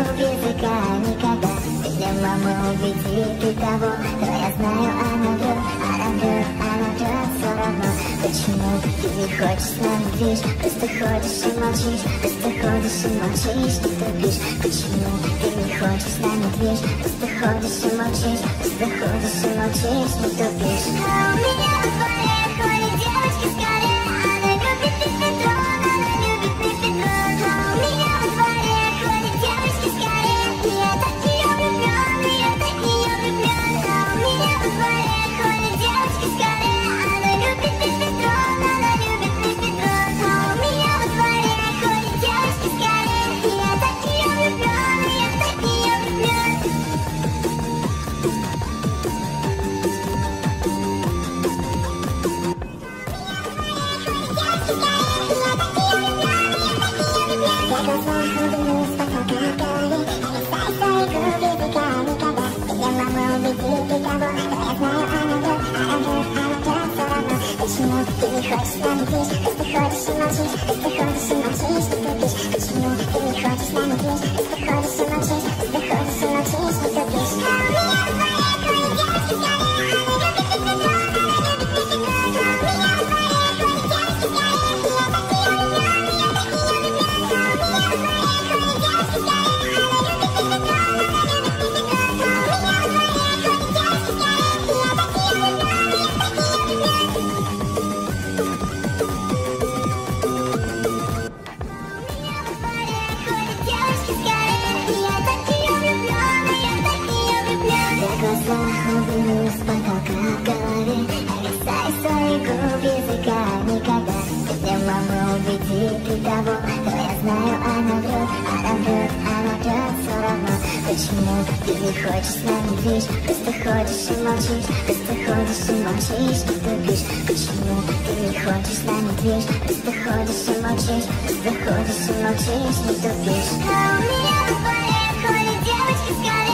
языка никогда Если мама убить веки того То я знаю, она врет, она врет, она врет все равно Почему ты не хочешь с нами движ? Просто ходишь и молчишь, просто ходишь и молчишь И тупишь, почему ты не хочешь с нами движ? Просто ходишь и молчишь, просто ходишь и молчишь Не тупишь, а у меня It's the hardest in my chest, it's the hardest in my chest, it's the hardest in my chest, it's the hardest in my chest. того Но я знаю, она врет, она врет, она врет все равно Почему ты не хочешь с нами лечь? Просто ходишь и молчишь, просто ходишь и молчишь и тупишь Почему ты не хочешь с нами лечь? Просто ходишь и молчишь, просто ходишь и молчишь и тупишь А у меня на поле ходит девочка с горы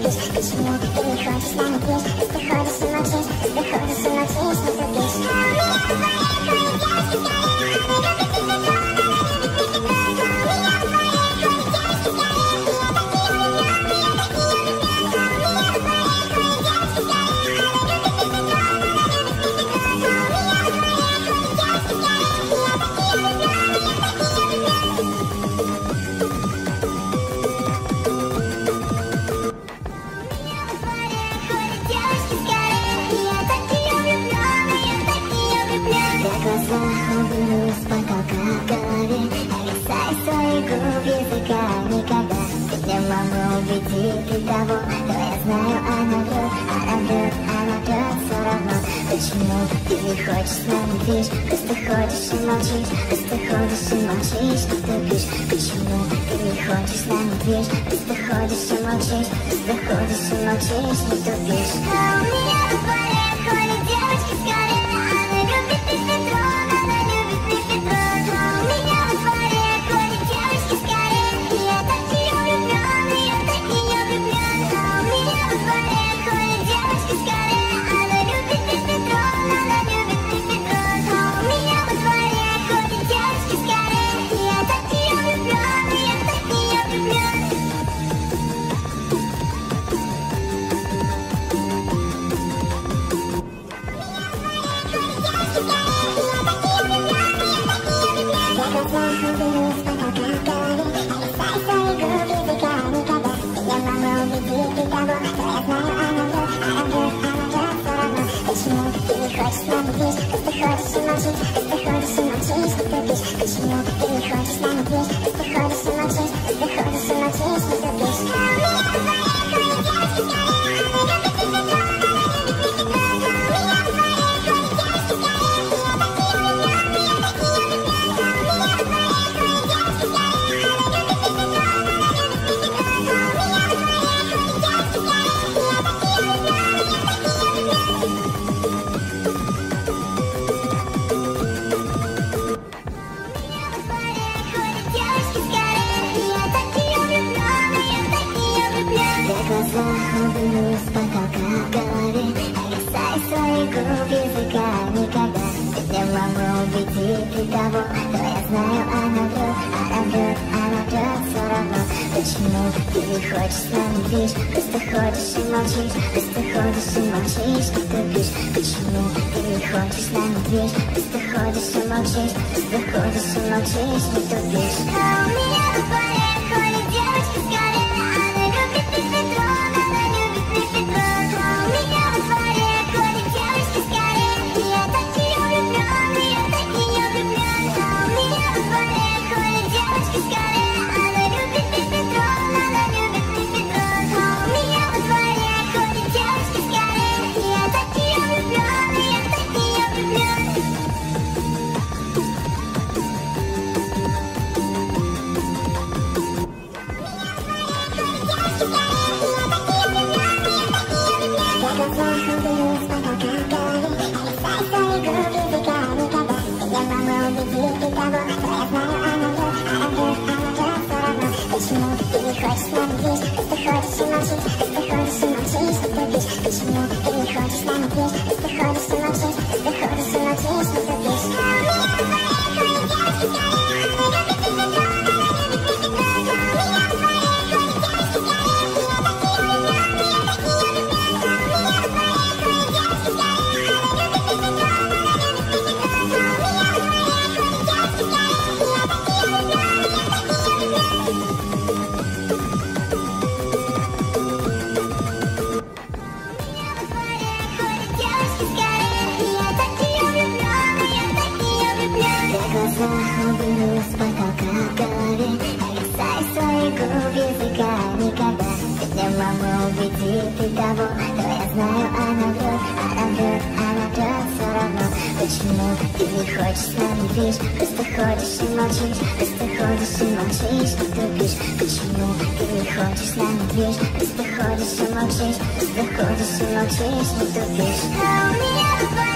It's the hardest emotions, it's it's the hardest. мама убедит ты того, то я знаю, она врет Она врет, она врет все равно Почему ты не хочешь с нами видишь Просто ходишь и молчишь Просто ходишь и молчишь и тупишь Почему ты не хочешь с нами видишь Просто ходишь и молчишь Просто ходишь и молчишь и тупишь А у меня в паре ходит девочка с 什么情？为何是那情？是别。убедить ты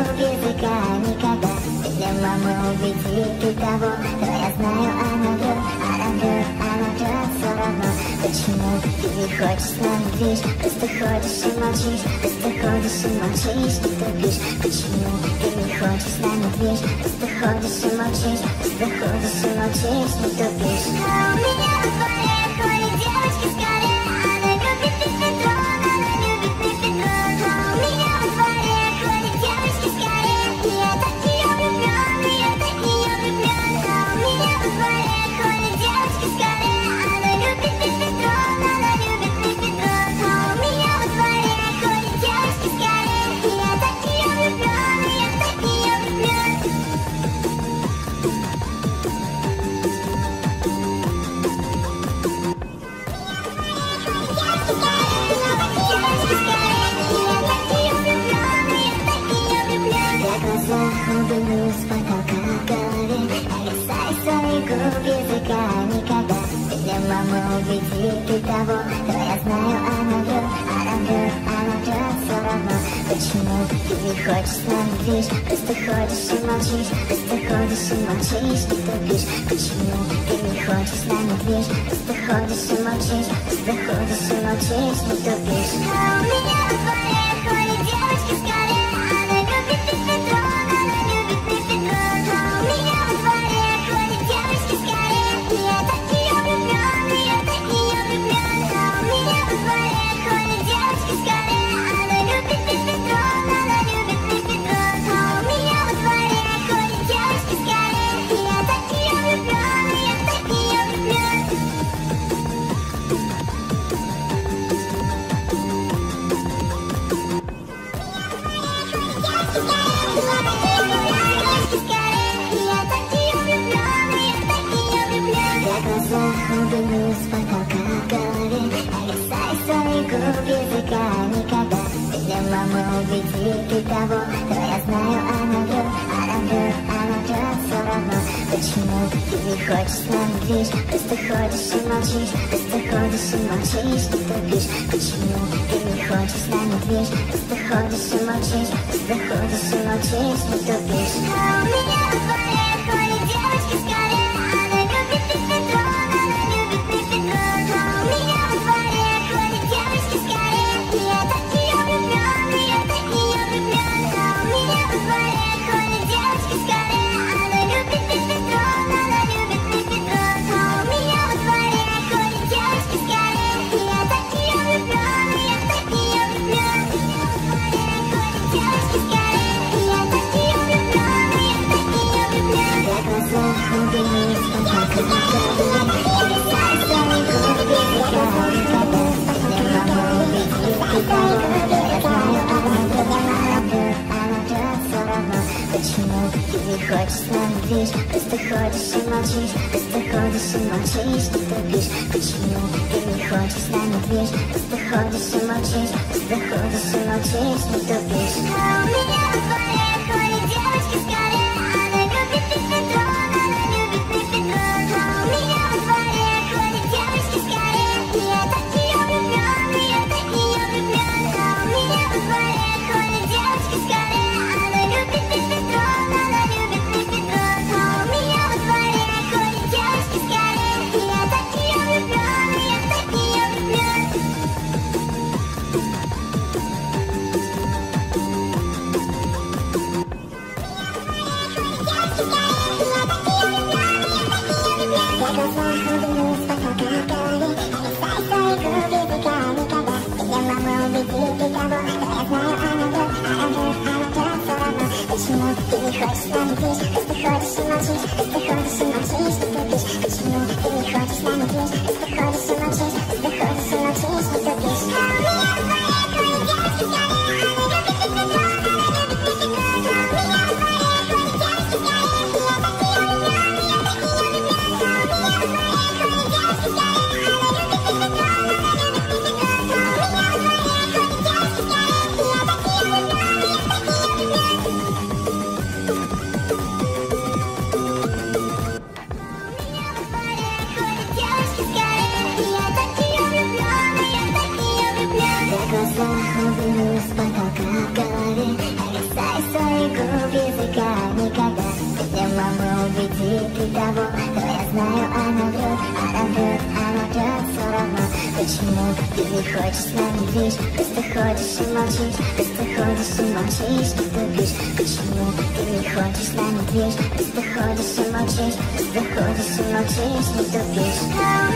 языка никогда Если мама убить веки того То я знаю, она врет, она врет, она врет все равно Почему ты не хочешь с нами движ? Просто ходишь и молчишь, просто ходишь и молчишь и тупишь Почему ты не хочешь с нами движ? Просто ходишь и молчишь, просто ходишь и молчишь и тупишь А у меня на увидит и того, кто я знаю, она врет, она врет, она врет все равно. Почему ты не хочешь с нами движ? Просто ходишь и молчишь, просто ходишь и молчишь и тупишь. Почему ты не хочешь с нами движ? Просто ходишь и молчишь, просто ходишь и молчишь и тупишь. А у меня на дворе ходит девочка с ведь веки того кто я знаю, она врет, она врет, она врет все равно Почему ты не хочешь с нами? Просто ходишь и молчишь, просто ходишь и молчишь, не трубишь Почему ты не хочешь с нами? Просто ходишь и молчишь, просто ходишь и молчишь, не трубишь А у меня хочешь смотреть, Раз ты ходишь и молчишь, раз ты ходишь и молчишь, не тупишь Почему ты не хочешь с нами пить, раз ты ходишь и молчишь, раз ты ходишь и молчишь, не тупишь 喜欢吃，别喝的什么 cheese，别别别请我给你喝 just let me kiss，别喝的什么 cheese，别喝的什么 cheese，你的 bitch。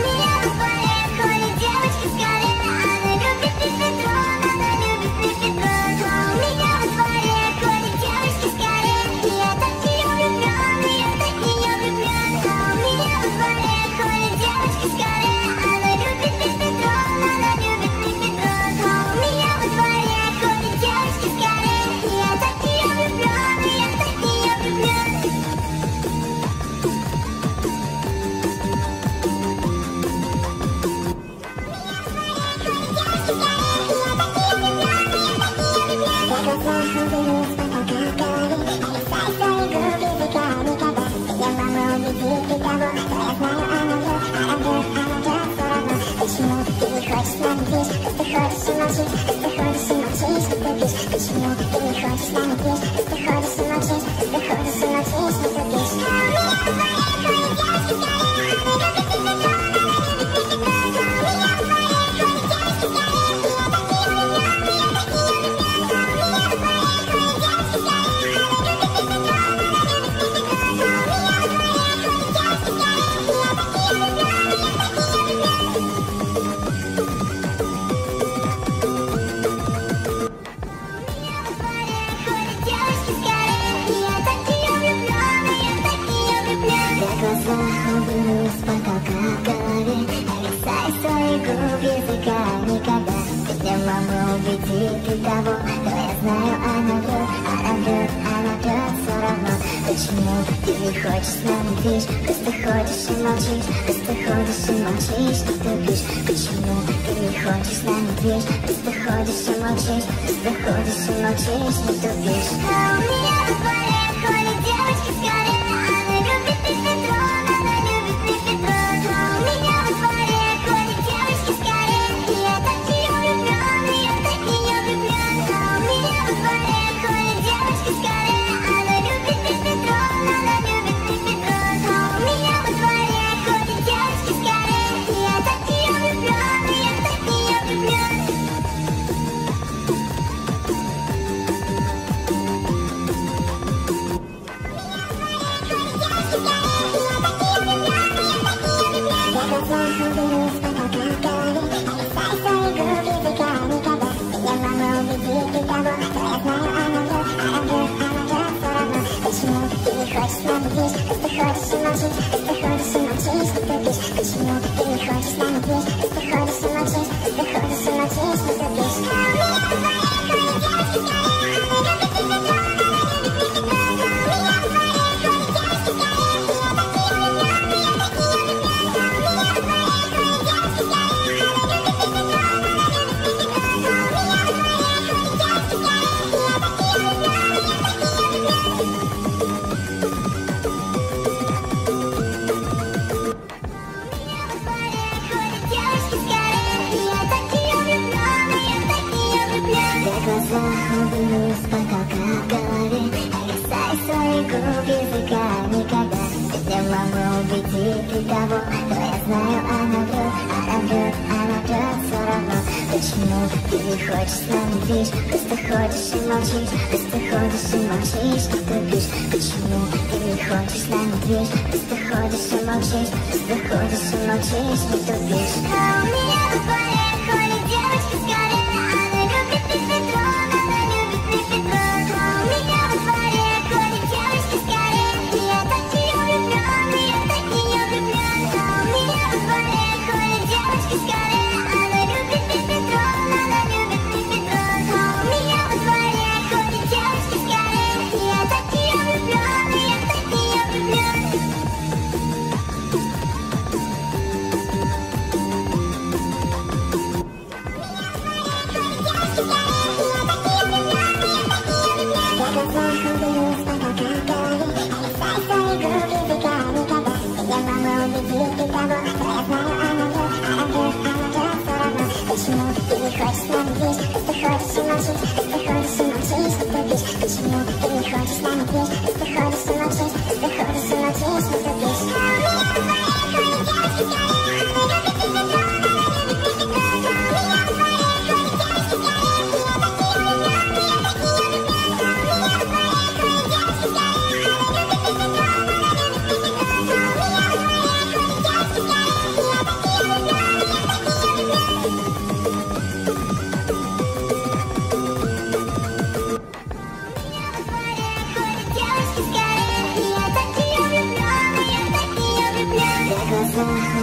Ты ходишь и молчишь, ты ходишь и молчишь, и тупишь Почему ты не хочешь на медведь? Ты ходишь и молчишь, ты ходишь и молчишь, и тупишь А у меня hardest in my chest, the hardest in my chest, the hardest in my chest, the hardest in my chest, the hardest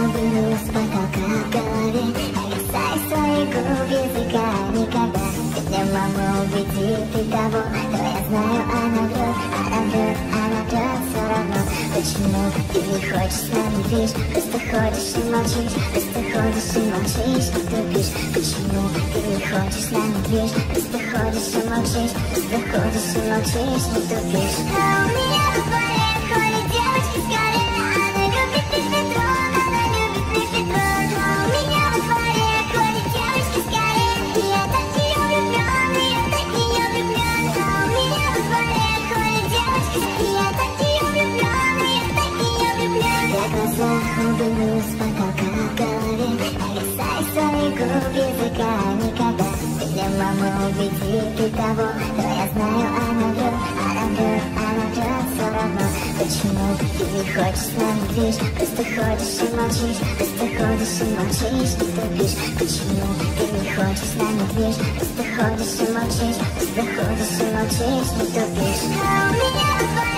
забылась, пока как говорит Отрицай свои губ языка никогда Ведь не мама убедит ты того Но я знаю, она врет, она врет, она врет все равно Почему ты не хочешь с нами лишь Просто ходишь и молчишь, просто ходишь и молчишь И тупишь, почему ты не хочешь с нами лишь Просто ходишь и молчишь, просто ходишь и молчишь И тупишь Но ведь веки того, то я знаю, она врет Она врет, она врет, все равно Почему ты не хочешь с нами движ? Просто ходишь и молчишь Просто ходишь и молчишь и тупишь Почему ты не хочешь с нами движ? Просто ходишь и молчишь Просто ходишь и молчишь и тупишь А у меня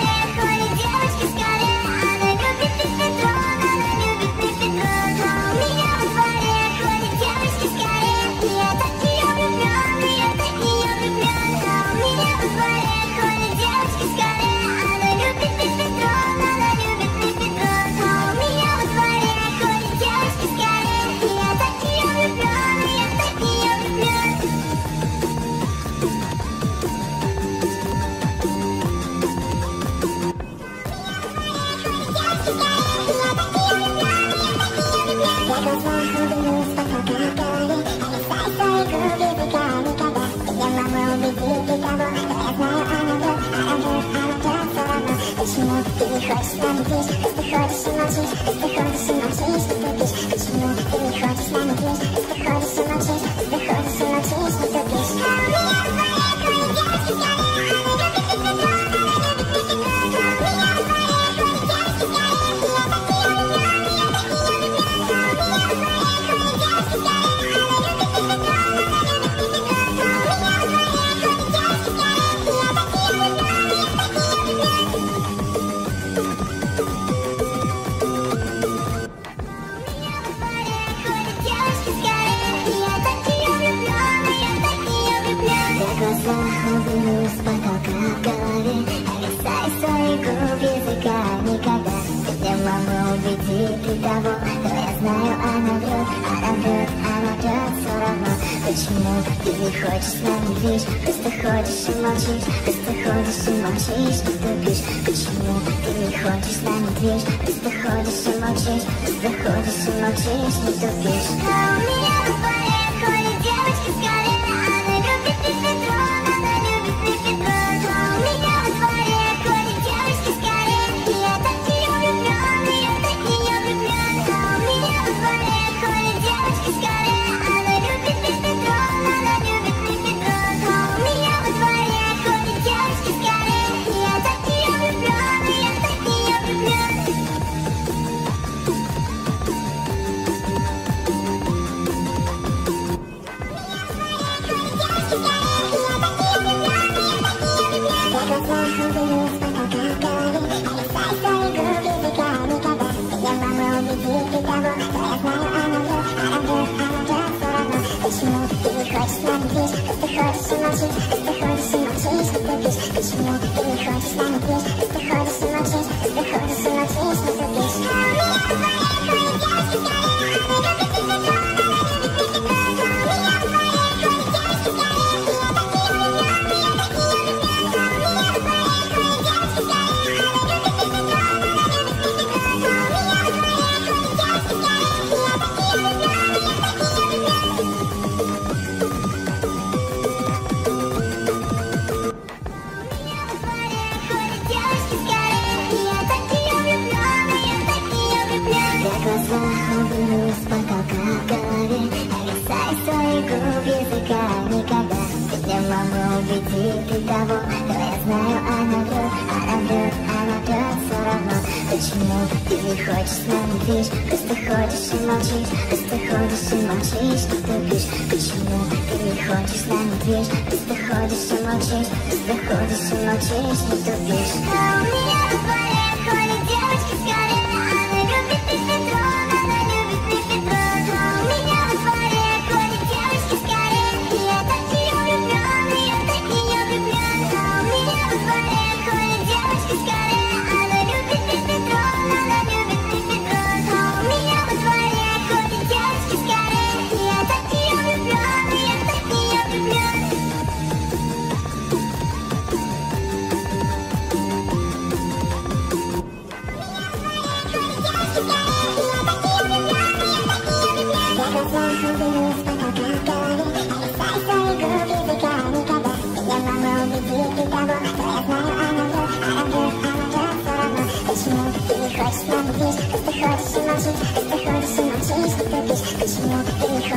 气你在的是什么只的嘴皮 Ты не хочешь с нами лишь Просто ходишь и молчишь Просто ходишь и молчишь И тупишь Почему ты не хочешь с нами лишь Просто ходишь и молчишь Просто ходишь и молчишь И а тупишь Что у меня Tell in my tears, it's me a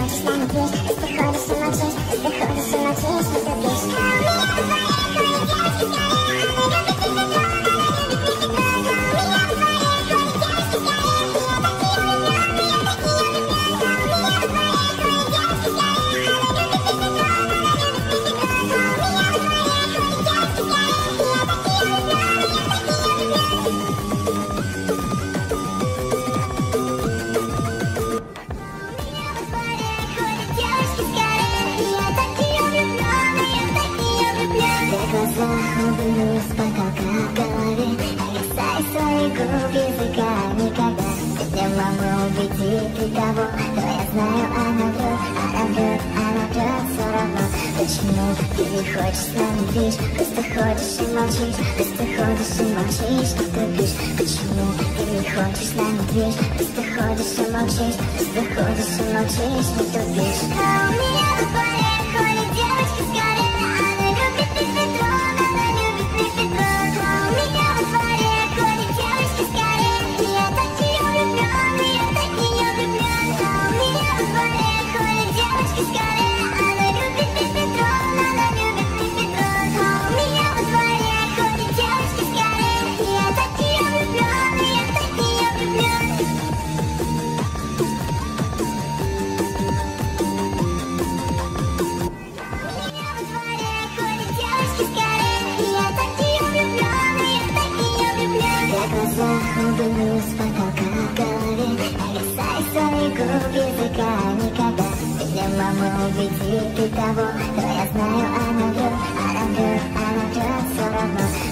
ты того, то я знаю, она врет Она врет, она врет все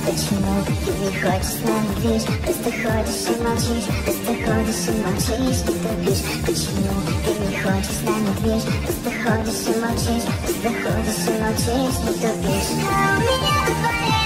Почему ты не хочешь с нами движ Просто ходишь и молчишь Просто ходишь и молчишь, не тупишь. Почему ты не хочешь с нами движ Просто ходишь и молчишь Просто ходишь и молчишь, не тупишь. А у меня в дворе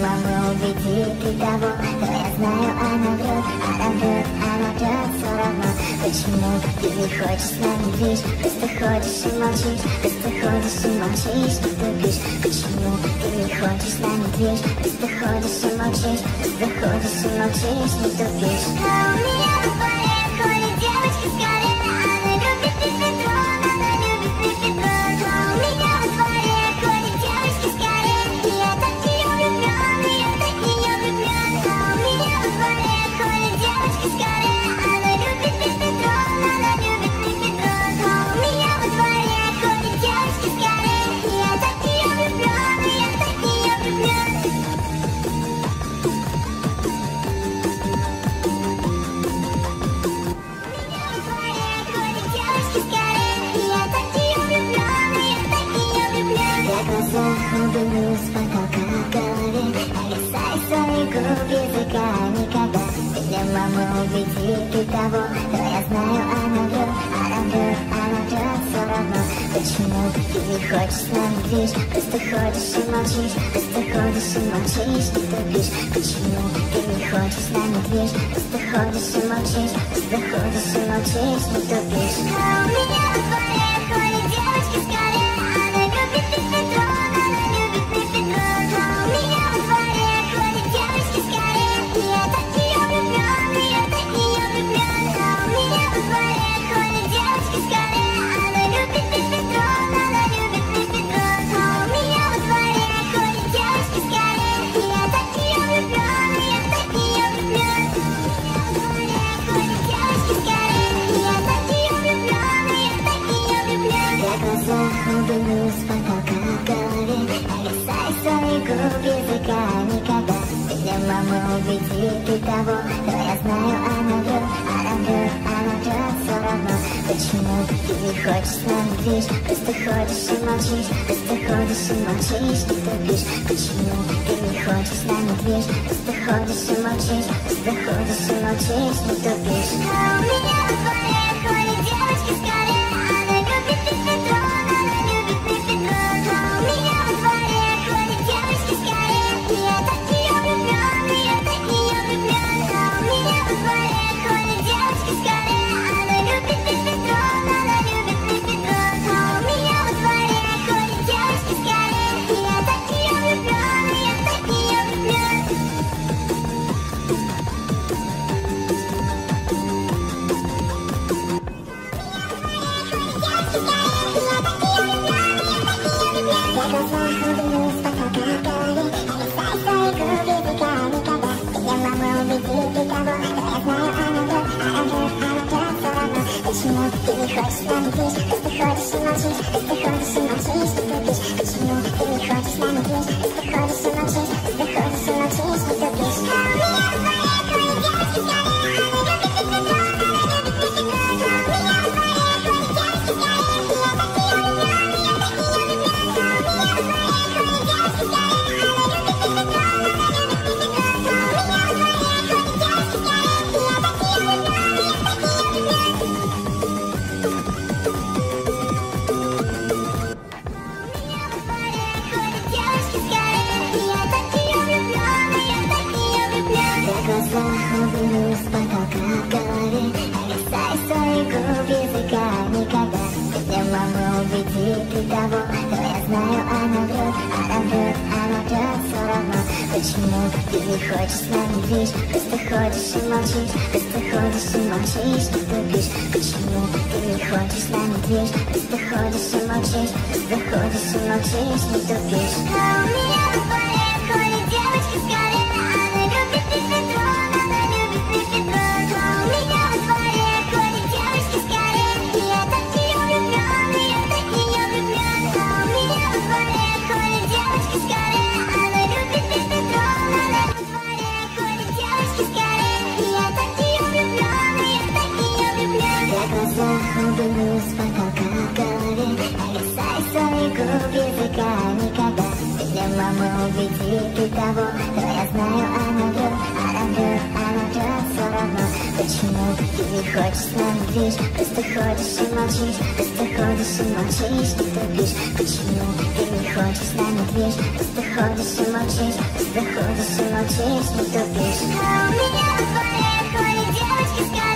мама убедит ты того, то я знаю, она врет. Она врет, она врет. Все равно Почему ты не хочешь с нами движ Просто ходишь и молчишь Просто ходишь и молчишь, не тупишь Почему ты не хочешь с нами движ Просто ходишь и молчишь Просто ходишь и молчишь, не тупишь А у меня языка никогда Если мама увидит и того, то я знаю, она врет Она врет, она врет все равно Почему ты не хочешь с нами движ? Просто ходишь и молчишь Просто ходишь и молчишь и тупишь Почему ты не хочешь с нами движ? Просто ходишь и молчишь Просто ходишь и молчишь и тупишь А у меня в дворе ходит девочка с Мама убеди и того, но я знаю, она врет, она врет, она врет все равно. Почему ты не хочешь с нами движ? Просто ходишь и молчишь, просто ходишь и молчишь, и тупишь. Почему ты не хочешь с нами движ? Просто ходишь и молчишь, просто ходишь и молчишь, и тупишь. А у меня 是你的别。Ты того, но я знаю, она врет, она врет, она врет все равно. Почему ты не хочешь с нами движ? Просто ходишь и молчишь, просто ходишь и молчишь, и тупишь. Почему ты не хочешь с нами движ? Просто ходишь и молчишь, просто ходишь и молчишь, и тупишь. А у меня в дворе ходит девочки с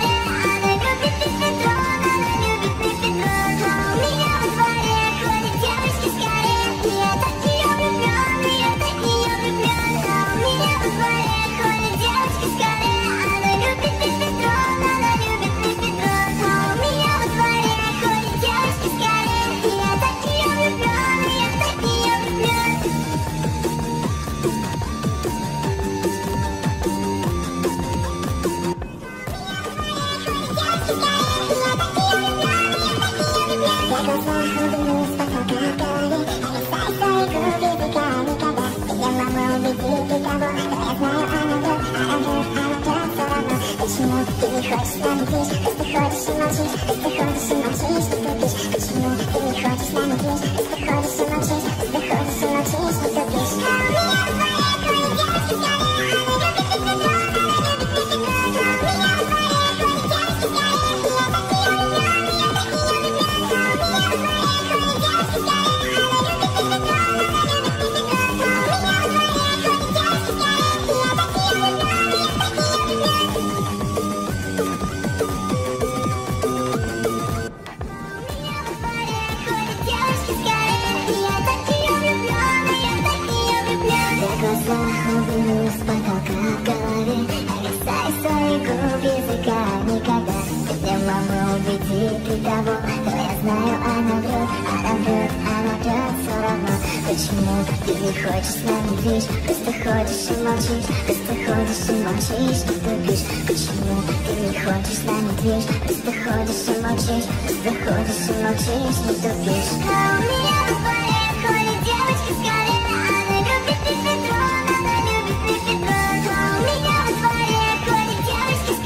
I'm beach It's the hardest in my teeth It's the hardest in my teeth It's the beach